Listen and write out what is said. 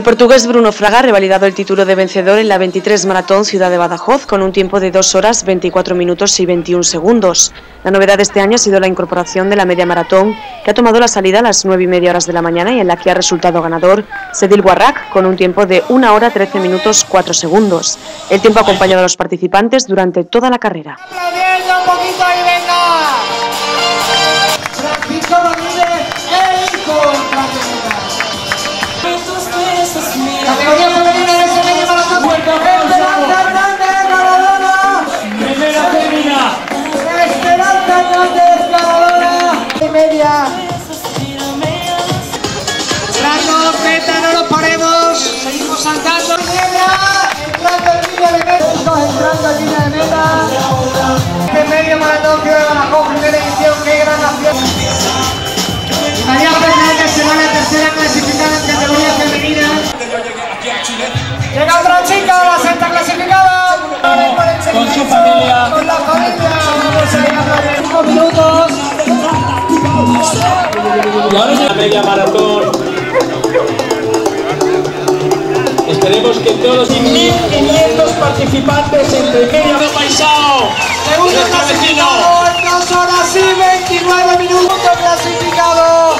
El portugués Bruno Fraga ha revalidado el título de vencedor en la 23 Maratón Ciudad de Badajoz con un tiempo de 2 horas 24 minutos y 21 segundos. La novedad de este año ha sido la incorporación de la media maratón que ha tomado la salida a las 9 y media horas de la mañana y en la que ha resultado ganador Sedil Warrak con un tiempo de 1 hora 13 minutos 4 segundos. El tiempo ha acompañado a los participantes durante toda la carrera. Saltando. Media. Entrando en línea de meta. Entrando en línea de meta. Este medio maratón que de Badajoz, primera edición. Qué gran acción. Y María Fernández será la tercera clasificada en categoría femenina. Llega otra chica, la sexta clasificada. Con su familia. Con la familia. Cinco minutos. Y ahora media maratón. Esperemos que todos y 1.500 participantes entre media de Paisao. Segundo clasificado 2 horas y 29 minutos clasificado.